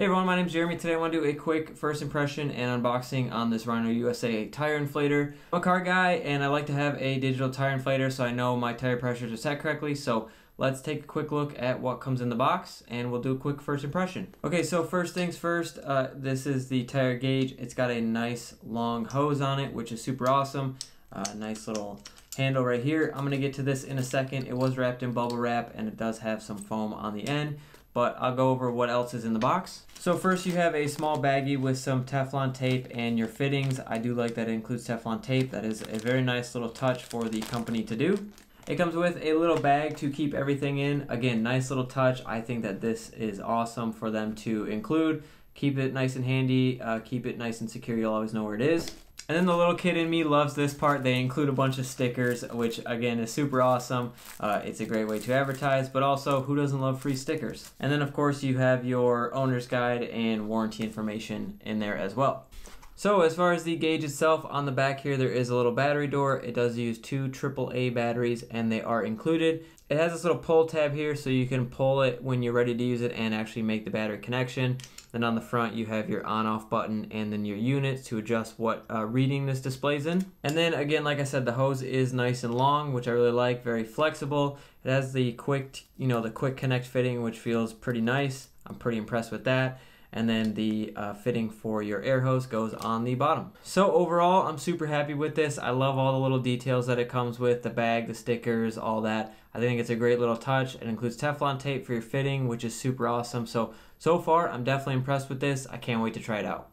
Hey everyone, my name is Jeremy. Today I want to do a quick first impression and unboxing on this Rhino USA tire inflator. I'm a car guy and I like to have a digital tire inflator so I know my tire pressures are set correctly. So let's take a quick look at what comes in the box and we'll do a quick first impression. Okay, so first things first, uh, this is the tire gauge. It's got a nice long hose on it, which is super awesome. Uh, nice little handle right here. I'm going to get to this in a second. It was wrapped in bubble wrap and it does have some foam on the end but I'll go over what else is in the box. So first you have a small baggie with some Teflon tape and your fittings. I do like that it includes Teflon tape. That is a very nice little touch for the company to do. It comes with a little bag to keep everything in. Again, nice little touch. I think that this is awesome for them to include. Keep it nice and handy, uh, keep it nice and secure. You'll always know where it is. And then the little kid in me loves this part. They include a bunch of stickers, which again is super awesome. Uh, it's a great way to advertise, but also who doesn't love free stickers? And then of course you have your owner's guide and warranty information in there as well. So as far as the gauge itself, on the back here there is a little battery door. It does use two AAA batteries and they are included. It has this little pull tab here so you can pull it when you're ready to use it and actually make the battery connection. Then on the front you have your on off button and then your units to adjust what uh, reading this displays in. And then again like I said the hose is nice and long which I really like, very flexible. It has the quick, you know, the quick connect fitting which feels pretty nice. I'm pretty impressed with that and then the uh, fitting for your air hose goes on the bottom. So overall, I'm super happy with this. I love all the little details that it comes with, the bag, the stickers, all that. I think it's a great little touch. It includes Teflon tape for your fitting, which is super awesome. So, so far, I'm definitely impressed with this. I can't wait to try it out.